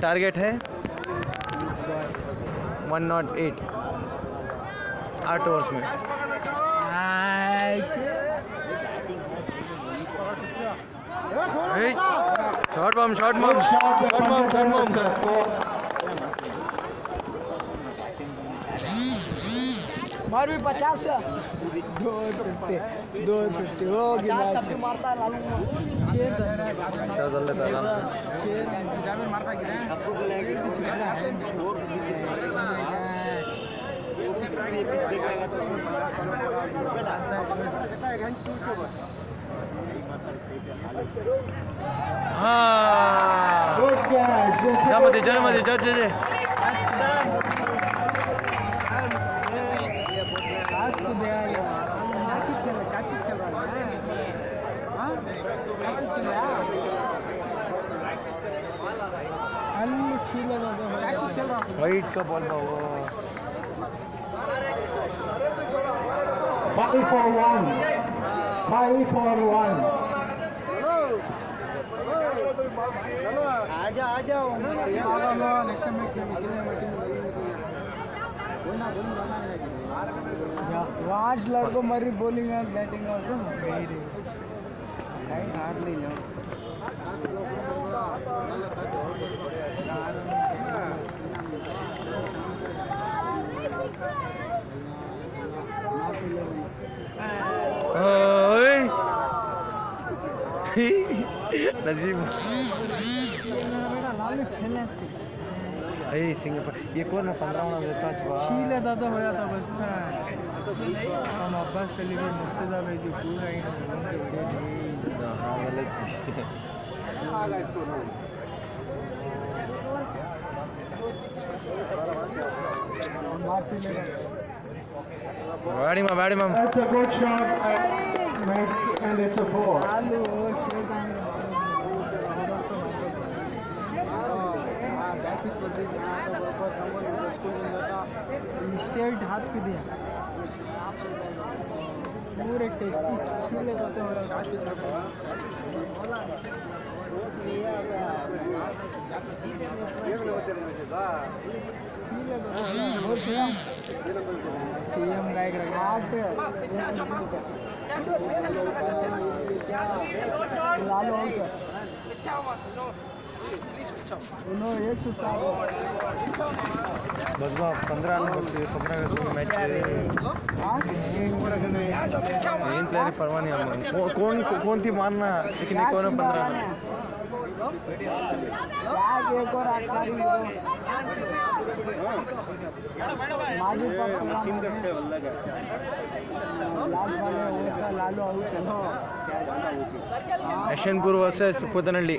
Target है? One not eight आठ overs में। शॉर्ट बम शॉर्ट बम शॉर्ट बम शॉर्ट बम Panthers score. मार भी पचास। दो फिफ्टी दो फिफ्टी हो गया अच्छा हाँ। Good catch. That's a जा good मत जा मत जा जा वाइट का बॉल बा वो। Five for one. Five for one. आजा आजा नेक्स्ट पाँच लड़कों मरी बॉलिंग और बैटिंग और तो गई रे कहीं हार नहीं जाओ ओए नजीब। अरे सिंगापुर। ये कौन है? पंद्रह होना देता है छीले दादा हो जाता बस था। हम अब्बास सलीम मुर्तजा भाई जो पूरा ही हाँ गलत वाड़ी में वाड़ी में That's a good shot. And, make- and it's a four. चालू स्टेट हाथ पे दिया पूरे टेची छीले जाते हो सीएम गायक लालो बस पंद्रह नंबर से पंद्रह का कोई मैच मेन प्लेयर परवा नहीं हम कौन कौन थी मानना लेकिन एक और पंद्रह Eshanpur versus Puttanahalli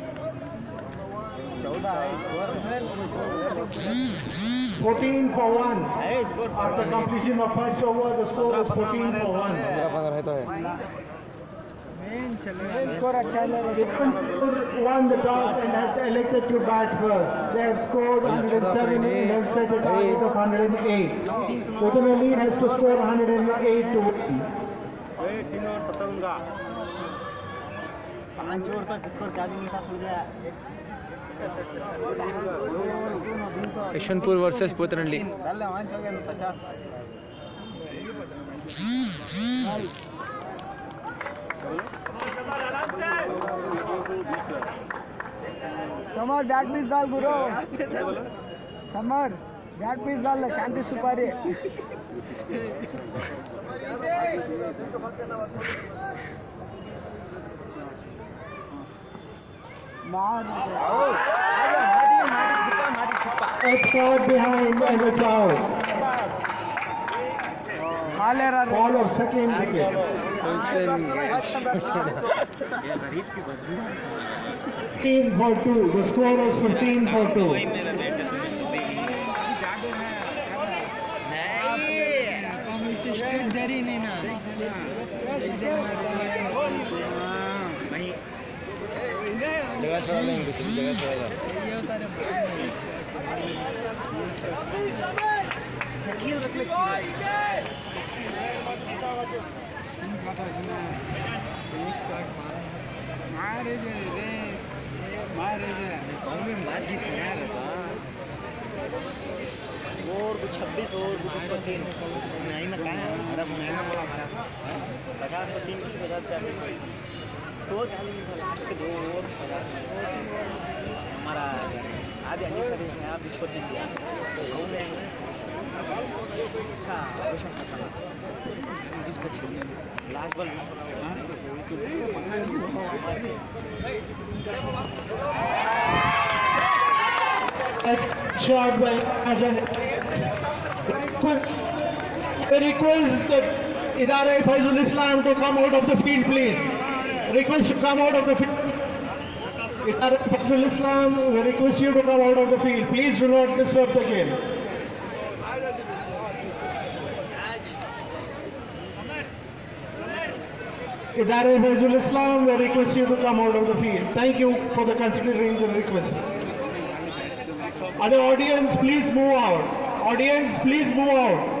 14 for one. After completion of first over, the score is 14 for one. पंद्रह पंद्रह है तो है स्कोर अच्छा ले रहे Chitpanpur won the toss and has elected to bat first. They have scored 107 and have set a target of 108. Utanali has to score 108 to win. Yeshwanthpur versus पोतरनली Samar bat पीस डाल गुरु। समर बैट पीस डाल ला शांति सुपारी। मार It's scored behind and it's out. खाले रा रे Ball of second wicket. Fifteen for two. The score was fifteen for two. जगह छोड़ा लेंगे तुम जगह छोड़ेगा और छब्बीस और पच्चीस महीना कहाँ है हमारा बोला हमारा पचास पच्चीस पचास चालीस स्कोर चालू नहीं था कि दो और पचास हमारा आधे अली सर है आप बीस पच्चीस दिया तो कौन है इसका ऑपरेशन का था बीस पच्चीस last ball That's shot by Azan. I request that Idare Faizul Islam to come out of the field, please. Request to come out of the field. Faizul Islam, we request you to come out of the field. Please do not disturb the game. Idare Faizul Islam, we request you to come out of the field. Thank you for the considering the request. Other audience, please move out. Audience, please move out.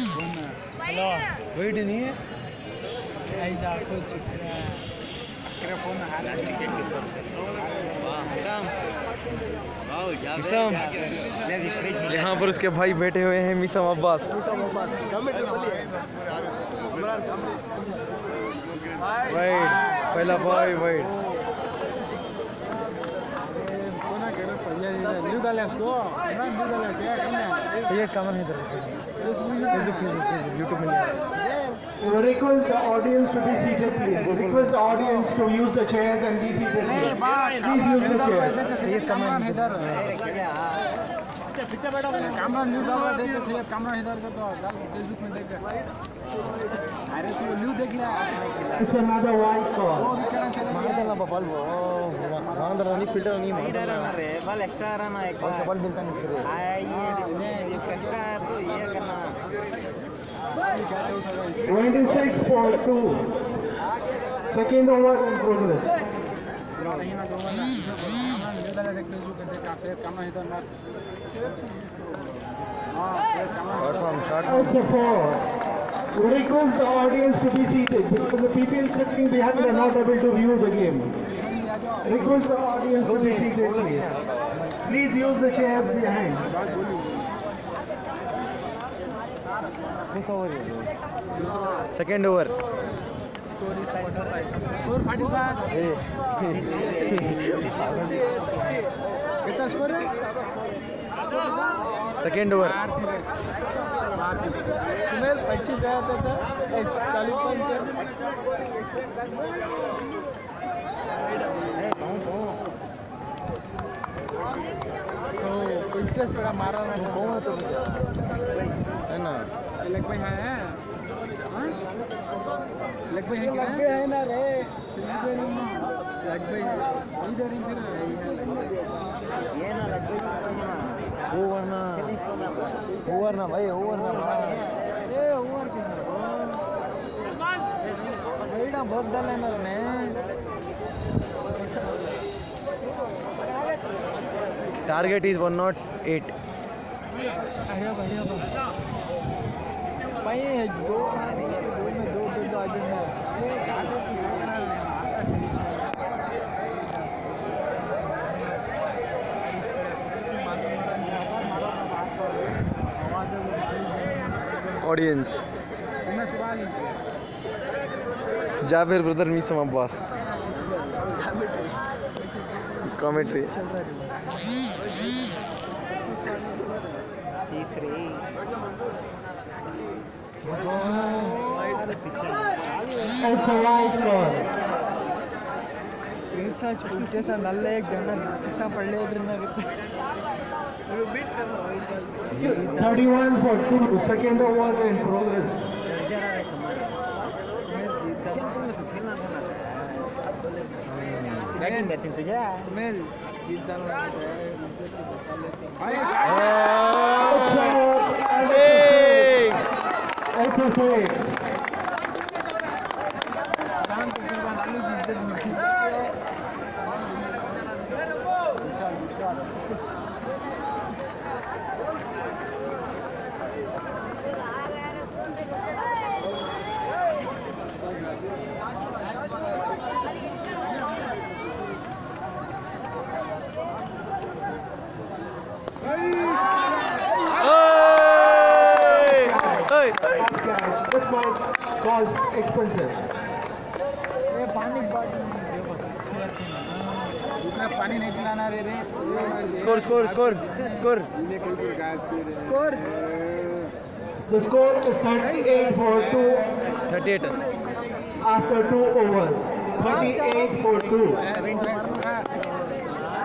है wait नहीं है? मिसम। यहाँ पर उसके भाई बैठे हुए हैं मिसम अब्बास। वाइट पहला भाई वाइट सैयद कमर है इधर फेसबुक फेसबुक यूट्यूब में नहीं आ रहा। We request the audience to be seated, please. Request the audience to use the chairs and be seated, please. Use the chairs. Syed Qamar picture बैठा। हाँ, हाँ, कैमरा न्यूज़ होगा देख के सैयद कैमरा इधर का तो डाल फेसबुक में देख के अरे तू न्यूज़ देख ले इट्स अनदर वाइट कॉल मारदला बॉल वो मारदला नहीं फ़िल्टर नहीं मारदला रे बॉल एक्स्ट्रा रहना एक बार। बॉल मिलता नहीं फिर। हाँ, ये इसने ये एक्स्ट्रा तो ये करना। 26.2 second over in progress. Also we request the audience to be seated because the people sitting behind are not able to view the game. Request the audience to be seated. Please use the chairs behind. Second over. Over score 45 कितना score है second over तुम्हें पच्चीस आता था चालीस पंचायत तो interest पड़ा मारा ना कौन है। तो है ना? लेग भाई है? हाँ? लेग भाई है क्या लेग है। ना रे इधर ही इधर ही फिर ये ना ओवर ना। ओवर ना भाई ओवर ना ए ओवर के सर है target is one not eight बढ़िया भाई दो दो में दो आज में ऑडियंस जावेर brother Meesam Abbas commentary तीसरी It's a right goal. Research fitness and leg, then six up a leg. 31 for 2, second over in progress. Backing batting तुझ्या जिद्दाला जीत डालना है इज़्ज़त को बचा लेते हैं It's a six. काम तो फिर बाद आलू जीत मिलती है विशाल विशाल Catch. This might expenses. ये पानी की बात बस इसको करते हैं। इतना पानी नहीं पिलाना रे रे score score score score score The score is 38 for 2 thirty eight after 2 overs. 38 for 2.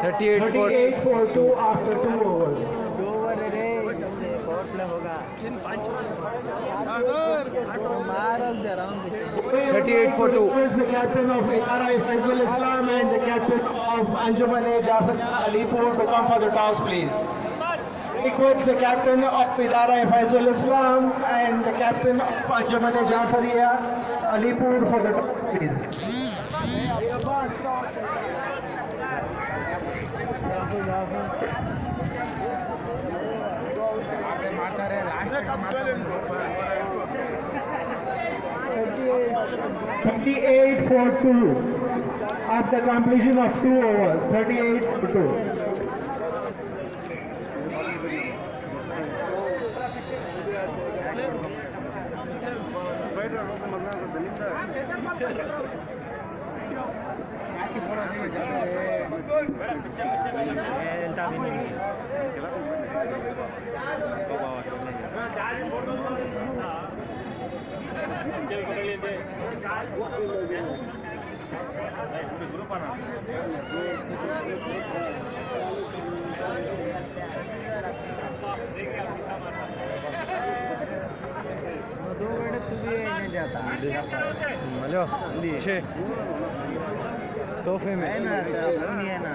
Thirty eight for 38 for 2 after 2 overs. दो ओवर रे पावर प्ले होगा मार दे रहा हूँ 38 for 2. is the captain of ARI Faisal Islam and the captain of Anjuman Jafar Alipur to come for the toss, please. Request the captain of Idara Faisal Islam and the captain of Anjuman Jafariya Alipur for the toss, please. Thirty-eight for two. After completion of two overs, thirty-eight for two. ಹೇಳ್ತಾ ಬಿದ್ದೀನಿ दो minute तू भी नहीं जाता hello छः तोहफे में है ना नहीं है ना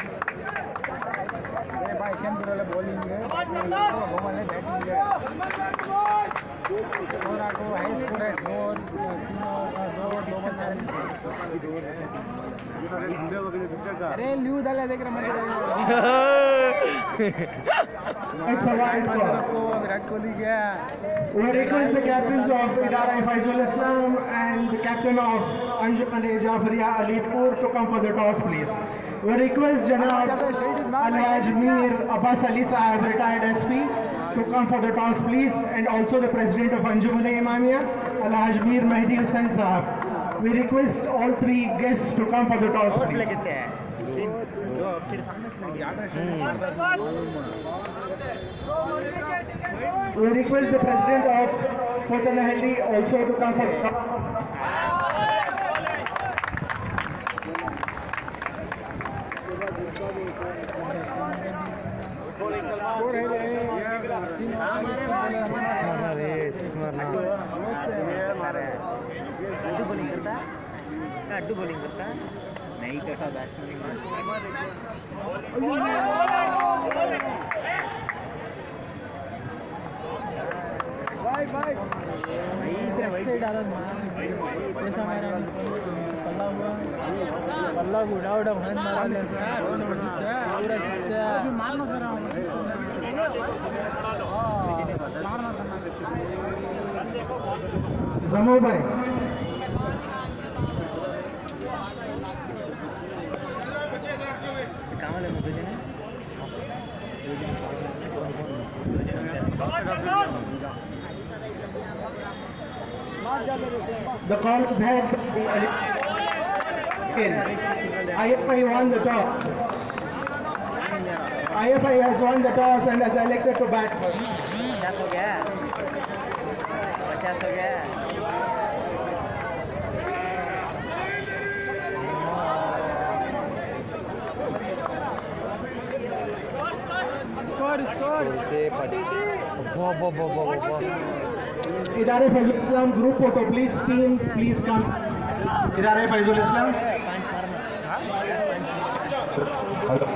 भाई शंकर वाले बॉलिंग है गोमल है बैटिंग है और आको हाई स्कोर है दो और तीनों दो और दो बल चालीस अरे ल्यू डाला देख रहे. विराट कोहली गया We request the captains of Idara Faisal Islam and the captain of Anjuman Jafariya Alipur to come for the toss, please. We request Janab Alhaj Mir Abbas Ali Sahib, retired SP, to come for the toss, please, and also the President of Anjuman Imamia, Alhaj Mir Mahdi Hussain Sahib. We request all three guests to come for the toss, please. We request the President of Kota Nahaldi also to come for the toss. अड्डू bowling करता का Addu bowling करता नहीं करता पैसा मारा पल्ला हुआ पल्ला को उड़ा उड़ा भान मारा ले पूरा शिक्षा मारना करा जमो भाई कामाला मग तुझे ना The call is had. IFI won the toss. IFI has won the toss and has elected to bat first. पचास हो गया पचास हो गया स्कोर स्कोर ते पट वाह वाह वाह इधारे है Faizul Islam group photo please team please come इधर Faizul Islam. Hello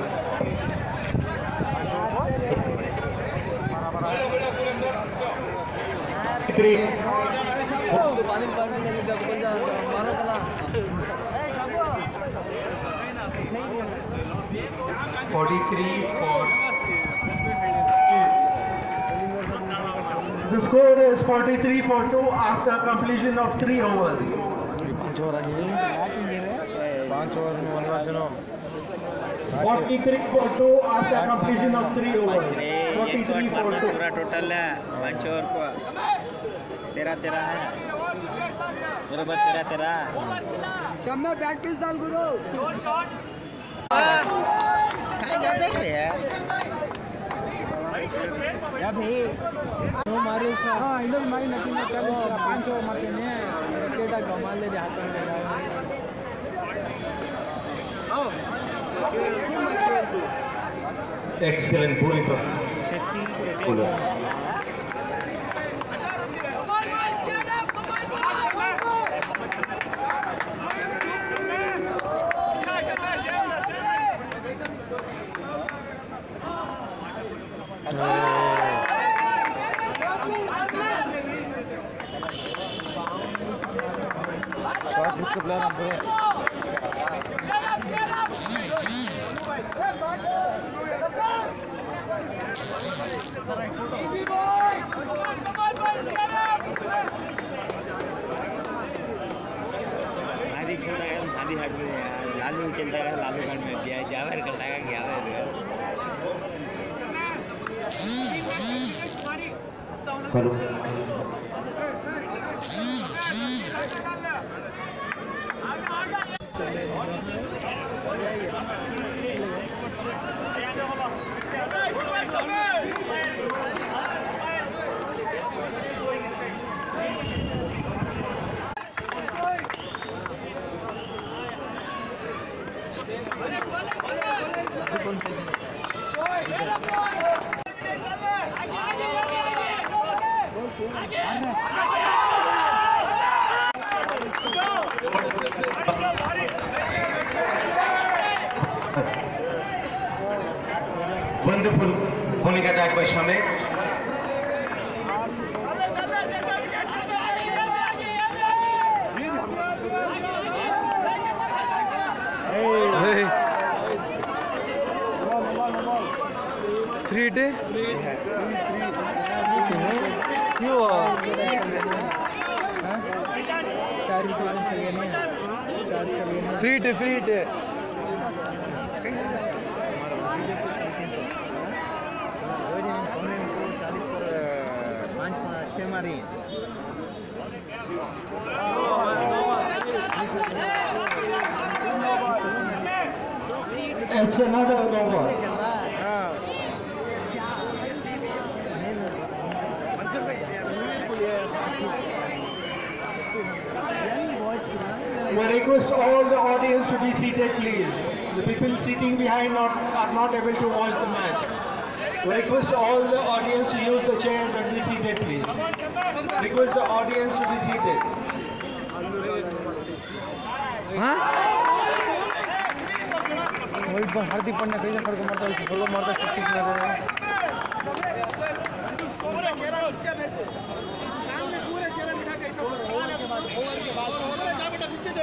forty three The score is 43-42 after completion of three overs. Forty-three for two after completion of three overs. Forty-three for two. पूरा total है पाँच over को तेरा तेरा है मेरे बाद तेरा तेरा शम्मा बैट किस डाल गुरु शॉट शॉट कहाँ जा देख रहे हैं या भाई नो मारे सर हाँ इंदर मारी नकी में चल पाँच मारते ने केटा गमाल ले हाथ में लगा Excellent bowling. शॉट मुझको प्लेयर आप करो मादी खेलता है मादी हाट में यार लालू खेलता है लालू घाट में दिया जावेर फ्रीट पाँच छः मारी over. request all the audience to be seated, please. The people sitting behind not, are not able to watch the match. Request all the audience to use the chairs and be seated, please. Request the audience to be seated. Huh? Hardik Pandya ಕೈ ಕರ್ಕೊಂಡ್ಬರ್ತಾರೆ ಕರ್ಕೊಂಡ್ಬರ್ತಾರೆ six six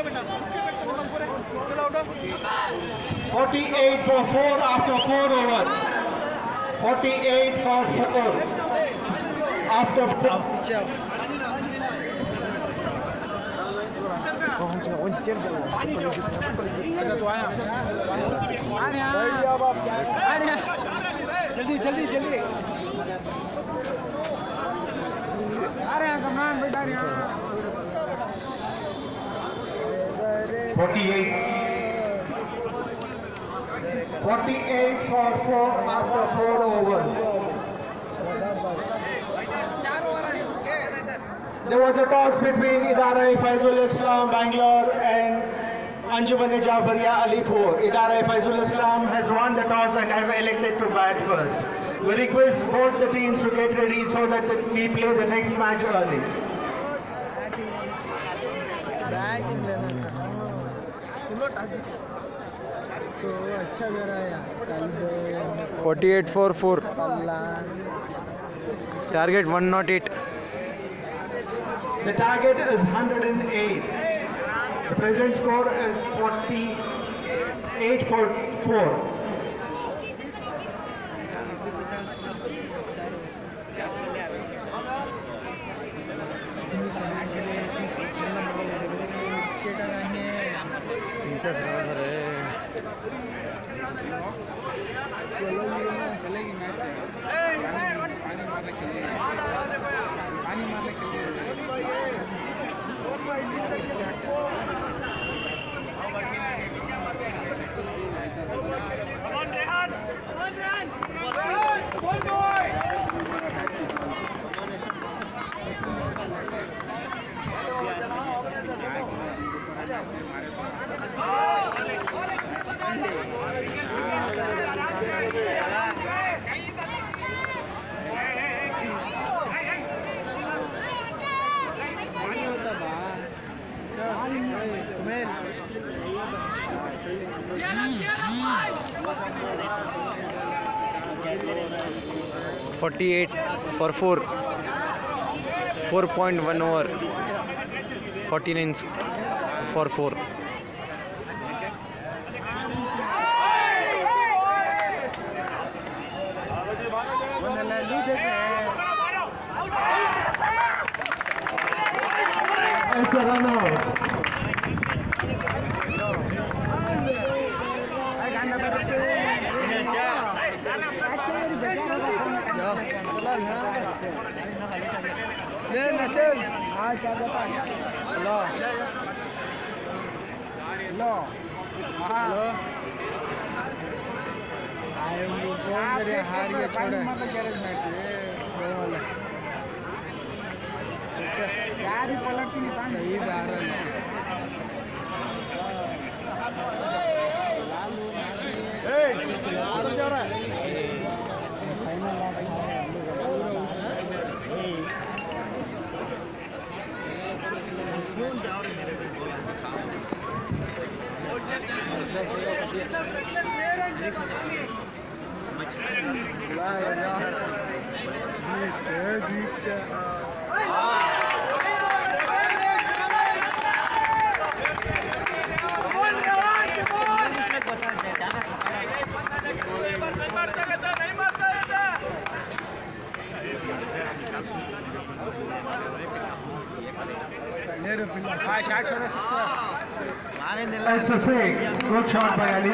48 for 4 after 4 overs. 48 for 4. After 4. जल्दी जल्दी जल्दी आ रहे हैं कमरान बेटा यहाँ 48. 48 for 4 after 4 overs. There was a toss between Idara Faizul Islam Bangalore and Anjuman Jafaria Alipur. Idara Faizul Islam has won the toss and have elected to bat first. We request both the teams to get ready so that we play the next match early. तो अच्छा कर रहा है यार। कल दो forty eight for four Kalyan target one not eight The target is 108. The present score is 48 for 4. muchas gracias. Come on, Rehan! Come on, Rehan! One more! 48 for 4 4.1 over 49 for 4 It's a. ले नसेल आज क्या बता लो लो hello आए वो phone करे हार गया छोड़े वो वाला सही बाहर It's a six. Good shot by Ali.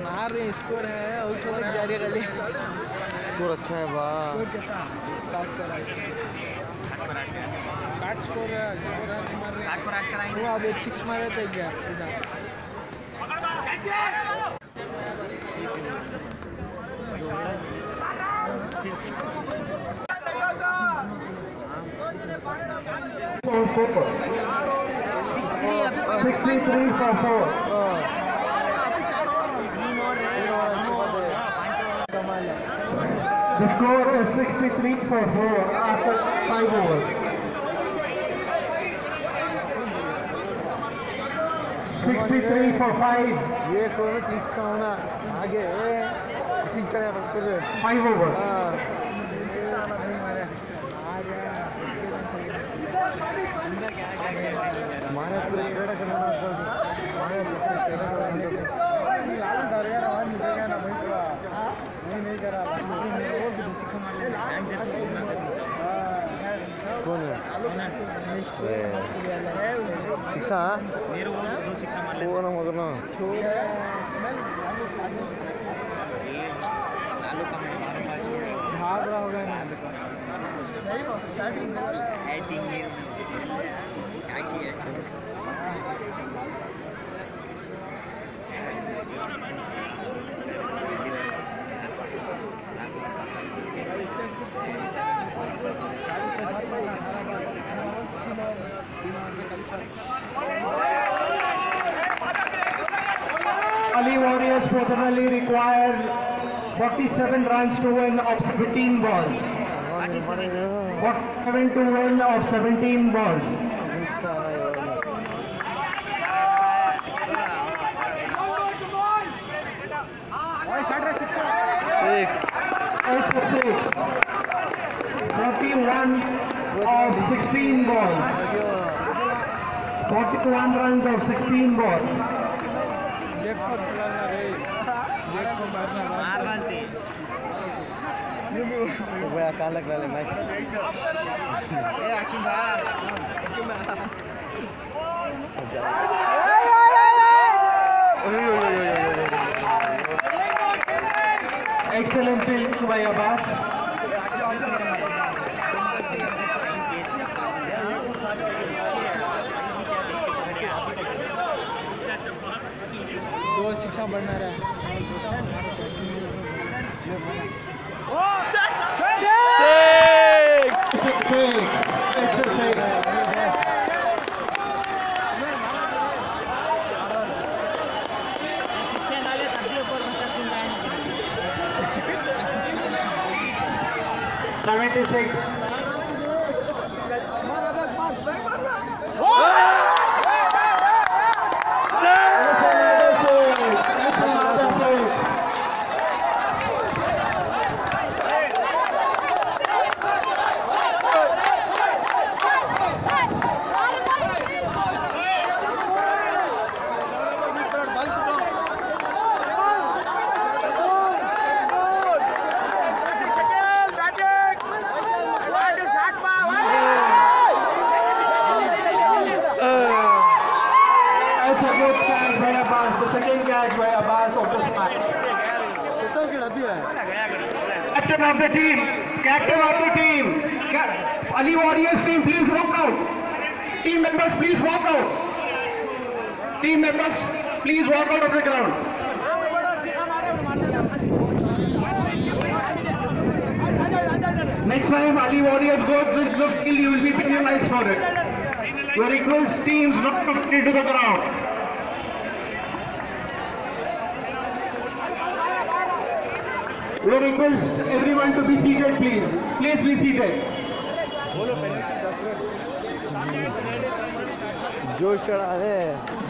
मार स्कोर है आउट होने जा रही गली स्कोर अच्छा है वाह सात पर आउट साठ स्कोर है स्कोर है मार रहे वो अब एक सिक्स मारे थे क्या इधर for four. 63 for four. The score is 63 for four after five overs. Sixty-three for five. Five overs. कौन है शिक्षा मेरे वो दो शिक्षा मार ले कौन है मगर ना लालू का मैं मार मार छोड़ भाग रहा होगा ना Ali Warriors presently require 47 runs to win of 15 balls. 47 to win of 17 balls. 8 team of 16 balls. 41 runs of 16 balls. Where Kalak Rally match. Hey, Ashimba. Ashimba. Excellent field by Abbas. दो शिक्षा बढ़ना रहा Six. 36. Please walk out of the ground. Next time Ali Warriors go to the field, you will be penalized for it. We request teams not to get into the ground. We request everyone to be seated, please. Please be seated. जोश चढ़ा है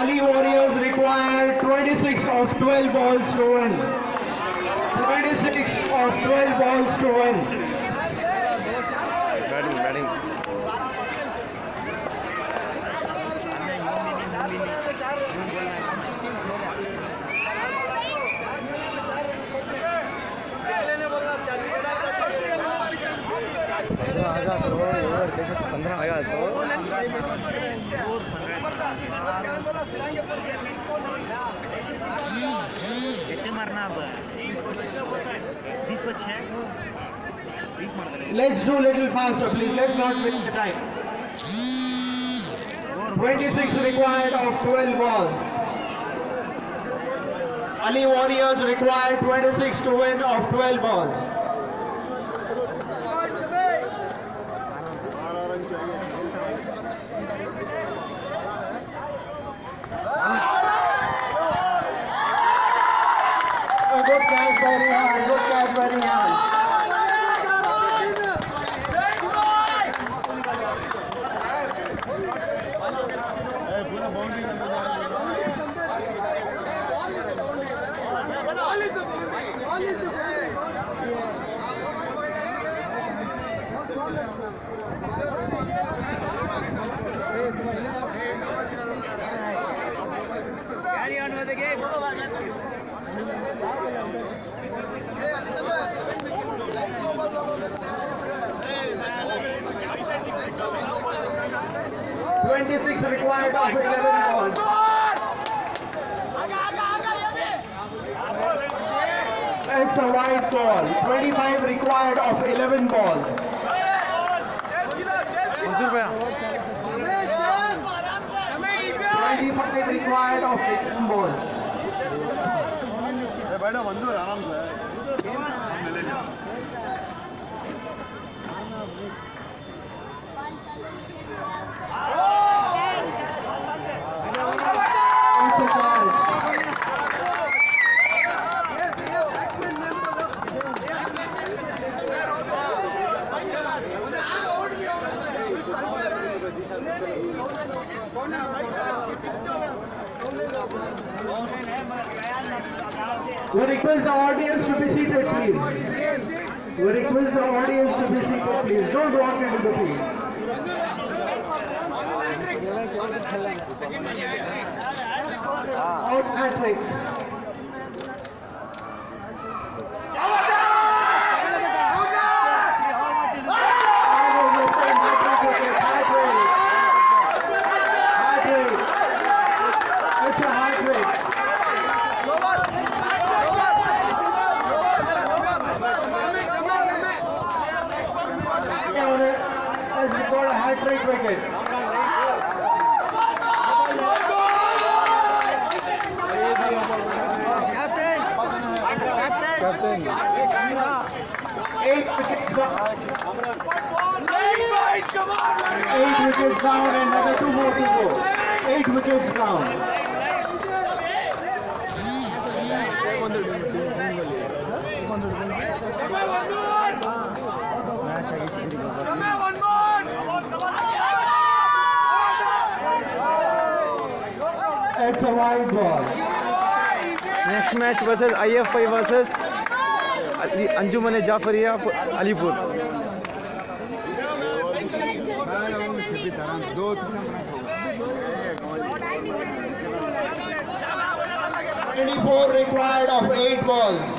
Ali Warriors require 26 of 12 balls to win. 26 of 12 balls to win. Let's do little faster, please. Let's not waste the time. 26 required of 12 balls. Ali Warriors require 26 to win of 12 balls. 25 25 required of 11 balls. Twenty-five required of 11 balls. Hey, bhai, We request the audience to be seated, please. We request the audience to be seated, please. Don't walk into the field. Out hat Captain Eight wickets down. Eight wickets down and another two more to go. Eight wickets down. It's a wide ball. Next match versus IFI versus Anjuman Jafariya Alipur 24 required of eight balls.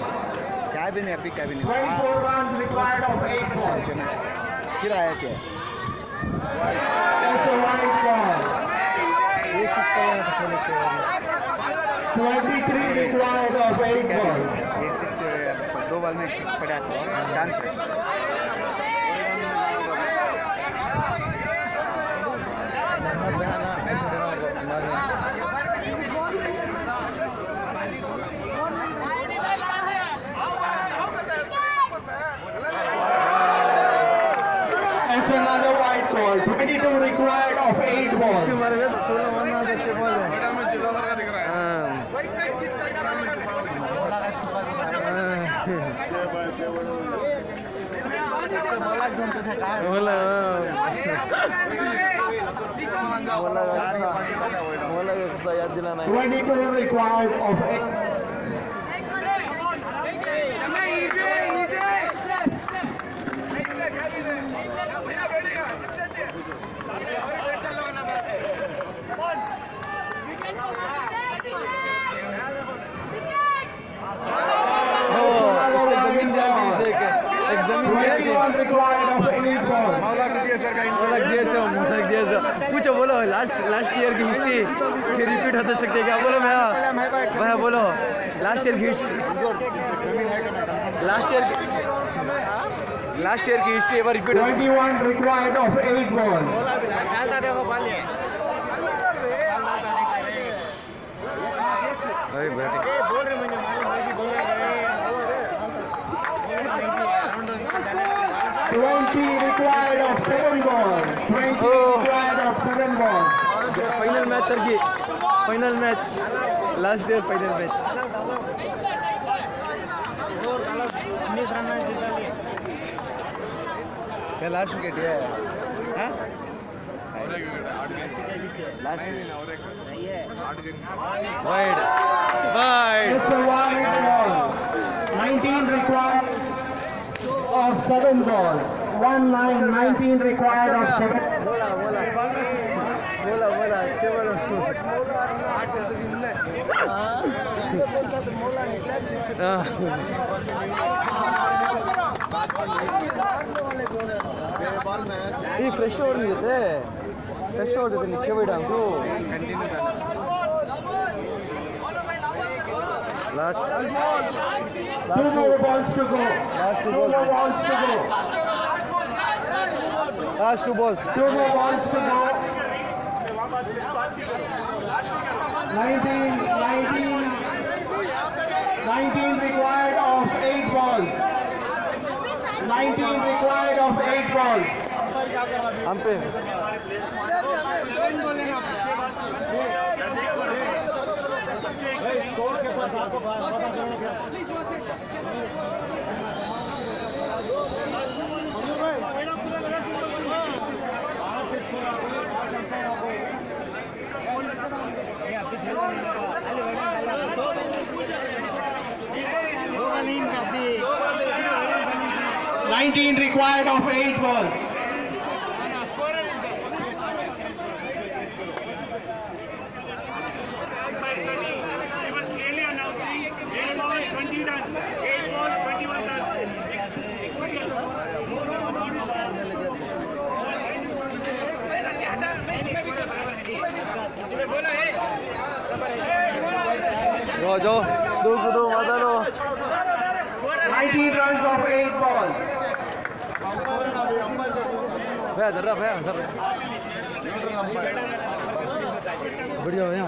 कैबिन है अभी कैबिन 24 runs required of eight balls. फिर आया क्या It's a wide ball. 23 required of eight balls. दो ball में एक सिक्स पड़ा था chance another wide ball. 22 required of eight balls. Running required of पूछो बोलो लास्ट लास्ट ईयर की हिस्ट्री फिर रिपीट होते सकते हैं क्या बोलो भैया भैया बोलो लास्ट ईयर की ज़मीन है लास्ट ईयर लास्ट ईयर की हिस्ट्री एक बार repeat 21 required 20 required of 7 balls. 20 oh. required of 7 balls. The final match, Sergi. Final match. Last year final match. क्या लास्ट विकेट है हाँ और एक विकेट आठ गेंद लास्ट नहीं ना और एक नहीं है आठ गेंद wide wide it's a wide ball 19 required of seven balls. One line, 19 required of seven. ಈ ಫ್ರೆಶ್ ಹೊಡೆದಿದೆ ಫ್ರೆಶ್ ಹೊಡೆದಿದೆ ನಿಚ್ಚ ಬಿಡ करना last Two more balls to go. Last two Two more balls. balls to go. Last two balls Two more balls to go. 19, 19, 19 required of 8 balls. 19 required of 8 balls. हम पे अभी 19 required of 8 balls. He was clearly announcing 8 ball 20 runs, 8 ball 21 runs. जाओ जाओ। Do, दो माता लो। 19 runs of 8 balls. भैया जरा भैया सर बढ़िया भैया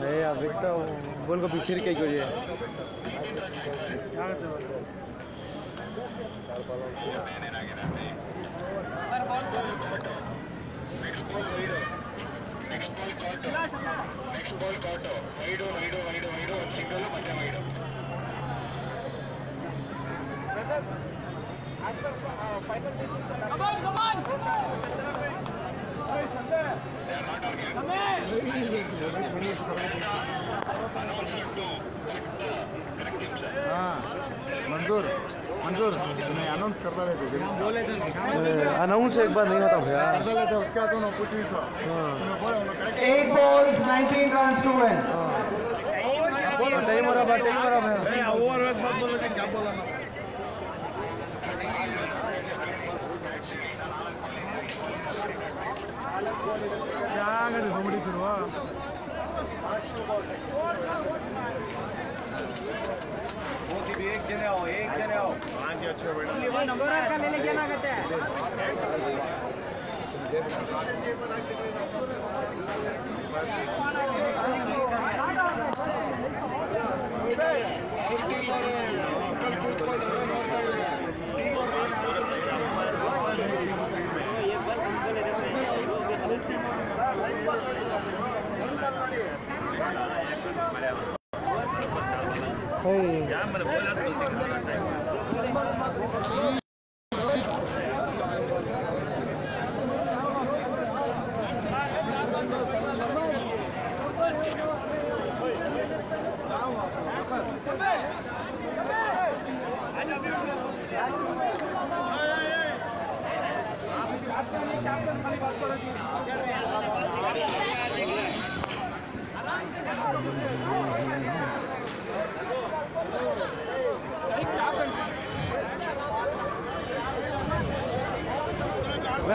भैया बेटा बोल को फिर कई करिए हाँ मंजूर मंजूर मैं अनाउंस करता रहते अनाउंस एक बार नहीं होता भैया करता रहते उसके बाद उन्होंने कुछ नहीं सो उन्होंने बोला उन्होंने correct 8 balls, 19 runs to win. Time हो रहा टाइम हो रहा भैया ओवर मत बोलो क्या बोला? करे घुमड़ी फिरवा एक जने आओ एक जने आओ हाँ जी अच्छा बेटा नंबर का ले लेके ना कहते हैं Hey.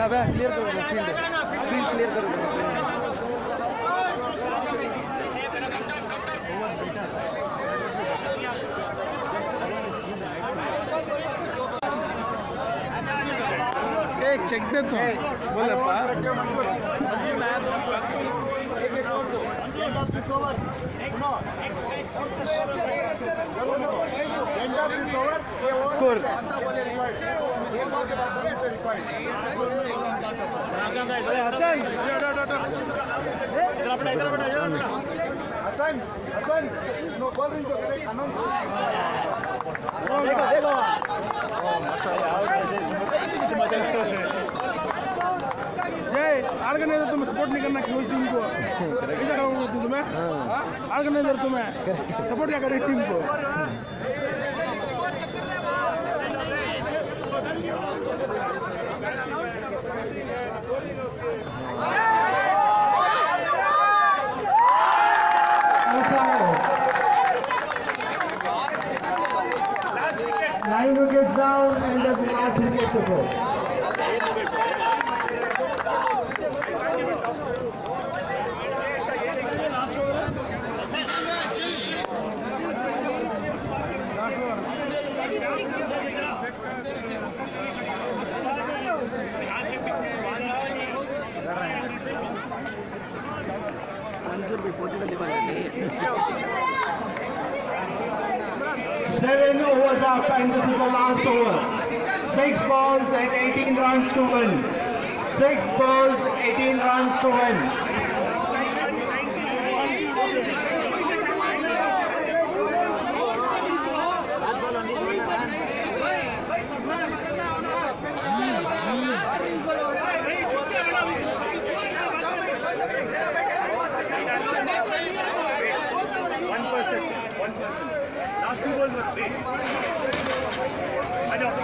अबे क्लियर करो फ़ील्ड फ़ील्ड क्लियर करो एक चेक दे तो बोल of this over. End of this over. Score. Hassan. Hassan. Hassan. No ball. Announce. देखो देखो माशाल्लाह ऑर्गेनाइजर तुम्हें सपोर्ट नहीं करना टीम को। ऐसा करोगे तुम तुम्हें ऑर्गेनाइजर तुम्हें सपोर्ट क्या करे टीम को? Nine wickets down and the last wicket to go. runs to win. Six balls, 18 runs to win. One person. Last two balls please. three. I know.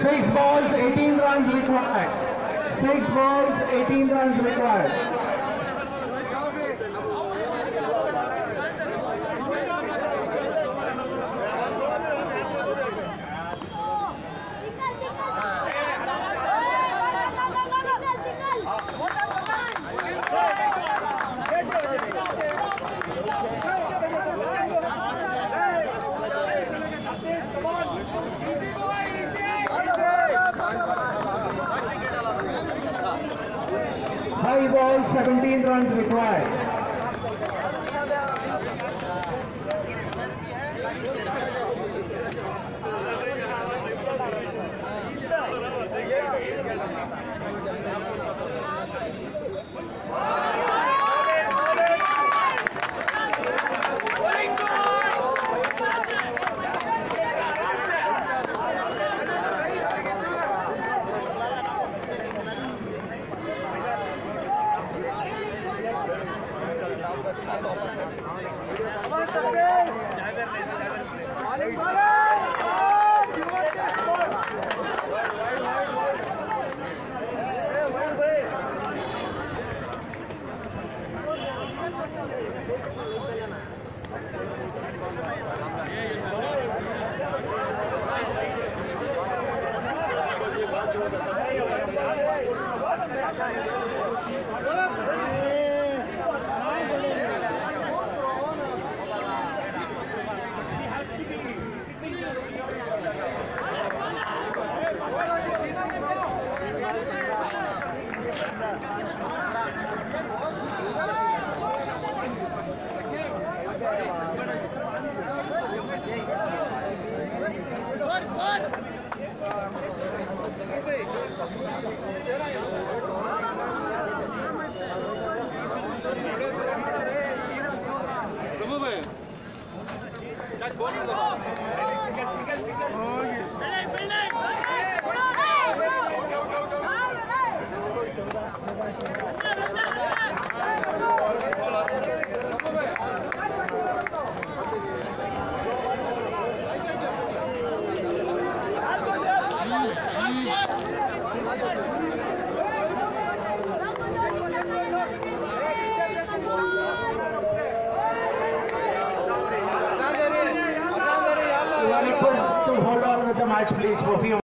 Six balls, 18 runs required. Six balls, 18 runs required. Five balls, 17 runs required.